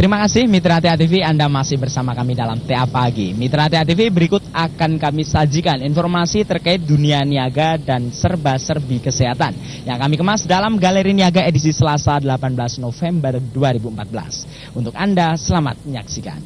Terima kasih Mitra TA TV Anda masih bersama kami dalam TA Pagi. Mitra TA TV berikut akan kami sajikan informasi terkait dunia niaga dan serba-serbi kesehatan yang kami kemas dalam Galeri Niaga edisi Selasa 18 November 2014. Untuk Anda selamat menyaksikan.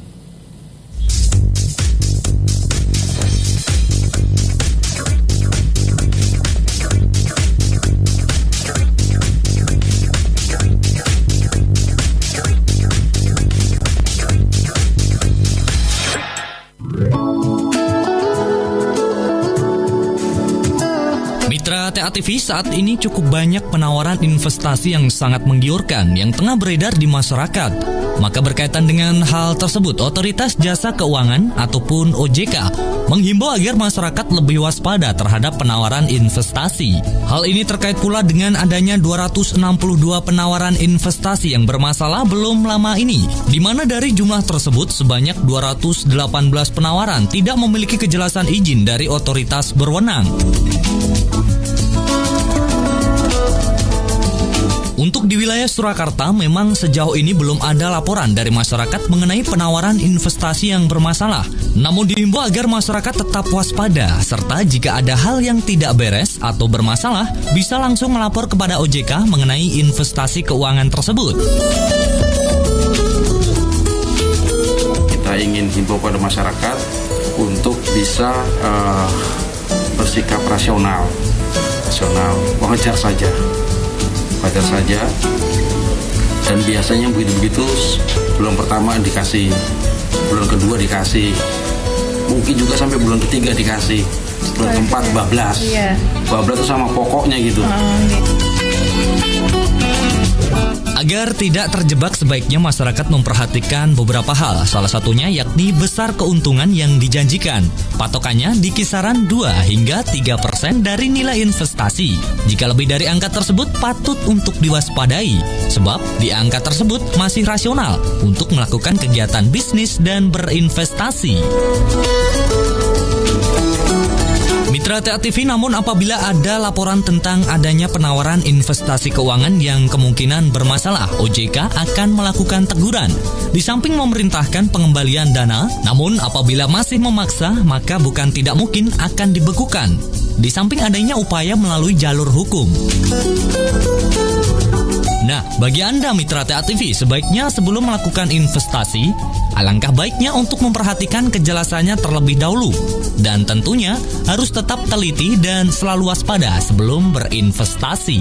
TV saat ini cukup banyak penawaran investasi yang sangat menggiurkan yang tengah beredar di masyarakat. Maka berkaitan dengan hal tersebut, Otoritas Jasa Keuangan ataupun OJK menghimbau agar masyarakat lebih waspada terhadap penawaran investasi. Hal ini terkait pula dengan adanya 262 penawaran investasi yang bermasalah belum lama ini, di mana dari jumlah tersebut sebanyak 218 penawaran tidak memiliki kejelasan izin dari otoritas berwenang. Untuk di wilayah Surakarta, memang sejauh ini belum ada laporan dari masyarakat mengenai penawaran investasi yang bermasalah. Namun dihimbau agar masyarakat tetap waspada, serta jika ada hal yang tidak beres atau bermasalah, bisa langsung melapor kepada OJK mengenai investasi keuangan tersebut. Kita ingin himbau pada masyarakat untuk bisa uh, bersikap rasional, rasional, wajar saja wajar saja dan biasanya begitu-begitu bulan pertama dikasih bulan kedua dikasih mungkin juga sampai bulan ketiga dikasih bulan keempat bablas iya. bablas itu sama pokoknya gitu, oh, gitu. Agar tidak terjebak sebaiknya masyarakat memperhatikan beberapa hal, salah satunya yakni besar keuntungan yang dijanjikan. Patokannya di kisaran 2 hingga 3 persen dari nilai investasi. Jika lebih dari angka tersebut patut untuk diwaspadai, sebab di angka tersebut masih rasional untuk melakukan kegiatan bisnis dan berinvestasi. Mitra TA TV namun apabila ada laporan tentang adanya penawaran investasi keuangan yang kemungkinan bermasalah, OJK akan melakukan teguran. Di samping memerintahkan pengembalian dana, namun apabila masih memaksa, maka bukan tidak mungkin akan dibekukan. Di samping adanya upaya melalui jalur hukum. Nah, bagi Anda mitra TA TV, sebaiknya sebelum melakukan investasi, alangkah baiknya untuk memperhatikan kejelasannya terlebih dahulu. Dan tentunya harus tetap teliti dan selalu waspada sebelum berinvestasi.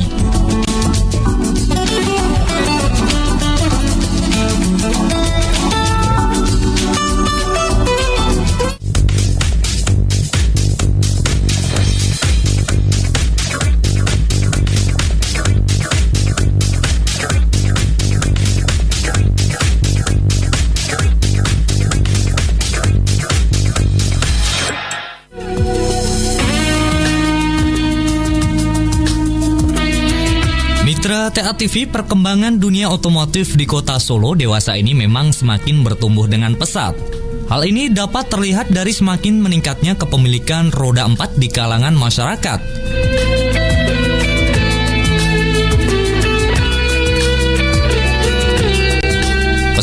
TA TV, perkembangan dunia otomotif di kota Solo dewasa ini memang semakin bertumbuh dengan pesat. Hal ini dapat terlihat dari semakin meningkatnya kepemilikan roda 4 di kalangan masyarakat.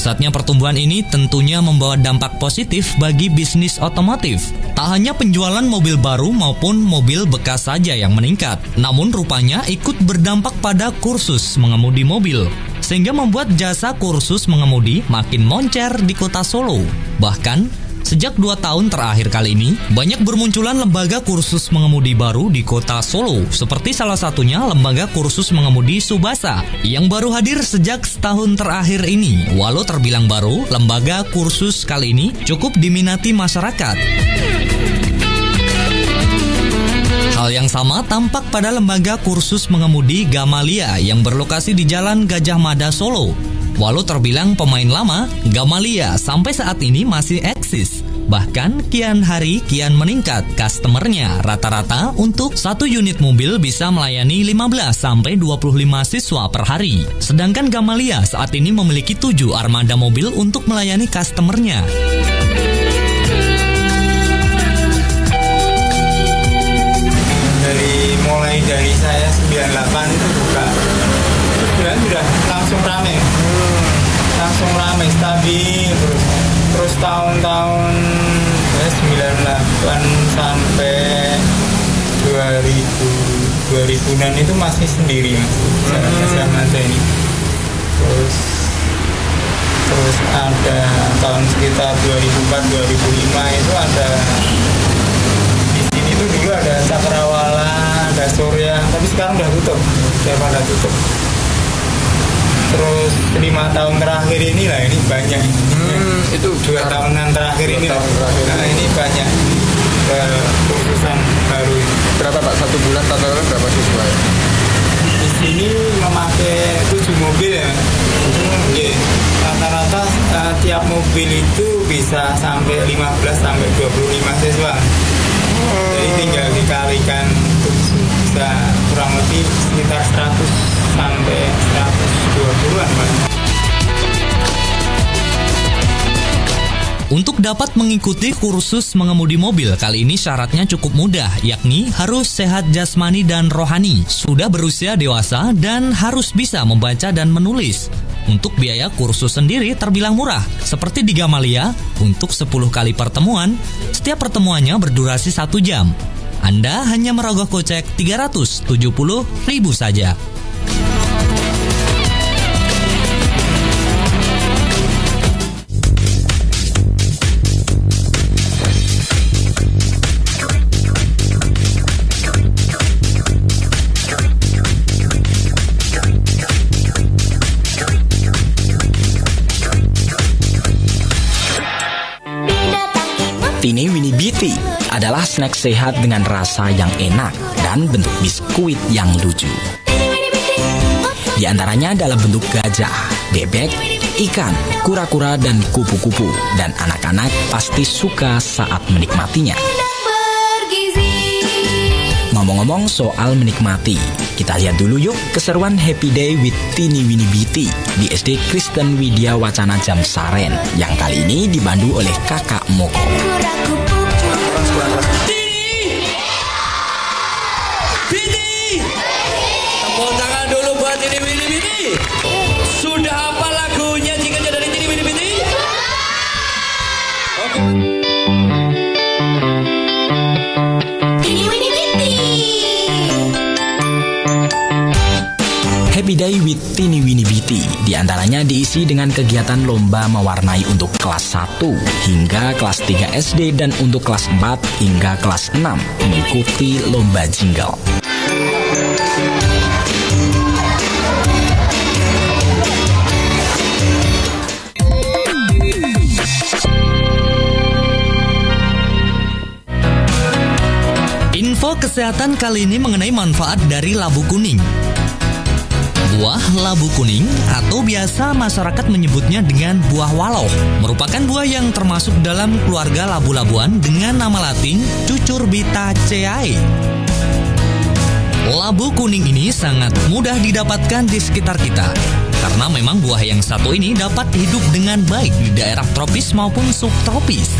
Pesatnya pertumbuhan ini tentunya membawa dampak positif bagi bisnis otomotif. Tak hanya penjualan mobil baru maupun mobil bekas saja yang meningkat, namun rupanya ikut berdampak pada kursus mengemudi mobil sehingga membuat jasa kursus mengemudi makin moncer di kota Solo. Bahkan Sejak dua tahun terakhir kali ini, banyak bermunculan lembaga kursus mengemudi baru di kota Solo, seperti salah satunya lembaga kursus mengemudi Subasa, yang baru hadir sejak setahun terakhir ini. Walau terbilang baru, lembaga kursus kali ini cukup diminati masyarakat. Hal yang sama tampak pada lembaga kursus mengemudi Gamalia yang berlokasi di Jalan Gajah Mada Solo. Walau terbilang pemain lama, Gamalia sampai saat ini masih eksis. Bahkan kian hari kian meningkat customernya rata-rata untuk satu unit mobil bisa melayani 15 sampai 25 siswa per hari. Sedangkan Gamalia saat ini memiliki 7 armada mobil untuk melayani customernya. 2000-an itu masih sendiri mas sama sama ini. Terus terus ada tahun sekitar 2004 2005 itu ada di sini tuh dulu ada Cakrawala ada Surya tapi sekarang udah tutup udah pada tutup. Terus lima tahun terakhir ini lah ini banyak. Hmm, itu dua tahunan terakhir Dua ini lah. tahun terakhir. Nah ini banyak mobil itu bisa sampai 15 sampai 25 siswa jadi tinggal dikalikan bisa kurang lebih sekitar 100 sampai 120-an Pak. Untuk dapat mengikuti kursus mengemudi mobil, kali ini syaratnya cukup mudah, yakni harus sehat jasmani dan rohani, sudah berusia dewasa, dan harus bisa membaca dan menulis. Untuk biaya kursus sendiri terbilang murah, seperti di Gamalia, untuk 10 kali pertemuan, setiap pertemuannya berdurasi satu jam. Anda hanya merogoh kocek 370 ribu saja. Adalah snack sehat dengan rasa yang enak dan bentuk biskuit yang lucu. Di antaranya dalam bentuk gajah, bebek, ikan, kura-kura, dan kupu-kupu. Dan anak-anak pasti suka saat menikmatinya. Ngomong-ngomong soal menikmati, kita lihat dulu yuk keseruan Happy Day with Tini Winnie Beauty di SD Kristen Widya Wacana Jam Saren yang kali ini dibantu oleh kakak Moko. Tini Bini Bini Sudah apa lagunya? Jika dari Tini Bini Bini? Oke. Happy Day with Tini Winnie Beauty di antaranya diisi dengan kegiatan lomba mewarnai untuk kelas 1 hingga kelas 3 SD dan untuk kelas 4 hingga kelas 6 mengikuti lomba jingle. Kesehatan kali ini mengenai manfaat dari labu kuning. Buah labu kuning atau biasa masyarakat menyebutnya dengan buah waloh merupakan buah yang termasuk dalam keluarga labu-labuan dengan nama latin Cucurbitaceae. Labu kuning ini sangat mudah didapatkan di sekitar kita karena memang buah yang satu ini dapat hidup dengan baik di daerah tropis maupun subtropis.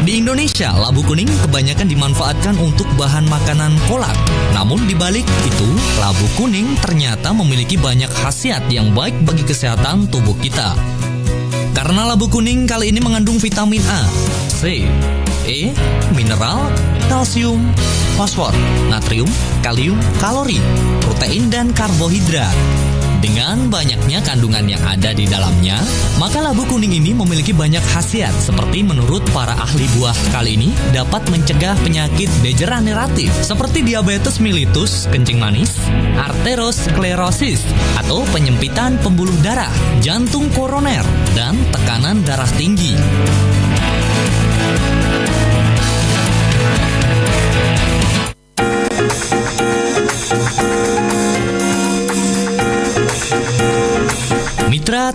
Di Indonesia, labu kuning kebanyakan dimanfaatkan untuk bahan makanan kolak. Namun di balik itu, labu kuning ternyata memiliki banyak khasiat yang baik bagi kesehatan tubuh kita. Karena labu kuning kali ini mengandung vitamin A, C, E, mineral, kalsium, fosfor, natrium, kalium, kalori, protein, dan karbohidrat. Dengan banyaknya kandungan yang ada di dalamnya, maka labu kuning ini memiliki banyak khasiat seperti menurut para ahli buah kali ini dapat mencegah penyakit degeneratif seperti diabetes mellitus, kencing manis, arteriosklerosis atau penyempitan pembuluh darah, jantung koroner, dan tekanan darah tinggi.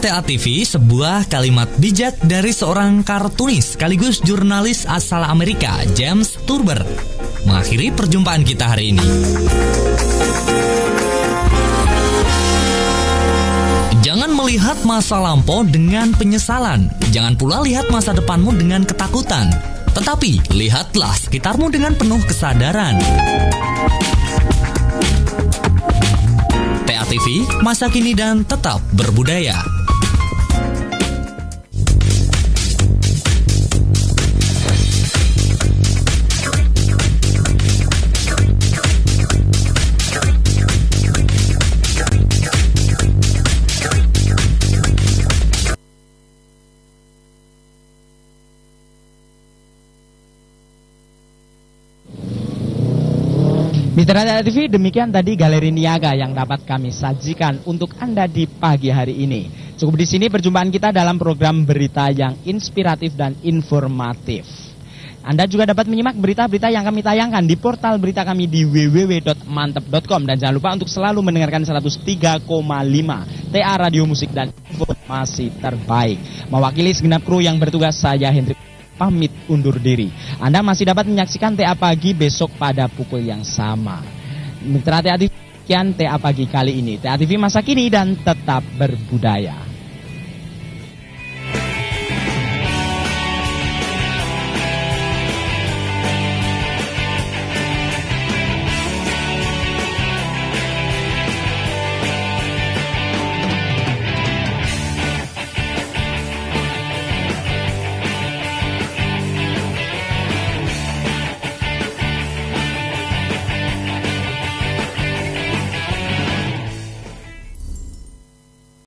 Mitra TA TV, sebuah kalimat bijak dari seorang kartunis sekaligus jurnalis asal Amerika, James Turber, mengakhiri perjumpaan kita hari ini. Jangan melihat masa lampau dengan penyesalan. Jangan pula lihat masa depanmu dengan ketakutan. Tetapi, lihatlah sekitarmu dengan penuh kesadaran. TV, masa kini dan tetap berbudaya. Mitra TV demikian tadi Galeri Niaga yang dapat kami sajikan untuk Anda di pagi hari ini. Cukup di sini perjumpaan kita dalam program berita yang inspiratif dan informatif. Anda juga dapat menyimak berita-berita yang kami tayangkan di portal berita kami di www.mantep.com dan jangan lupa untuk selalu mendengarkan 103,5 TA Radio Musik dan Informasi Terbaik. Mewakili segenap kru yang bertugas saya Hendrik pamit undur diri. Anda masih dapat menyaksikan TA Pagi besok pada pukul yang sama. Mitra TA TV sekian TA Pagi kali ini. TA TV masa kini dan tetap berbudaya.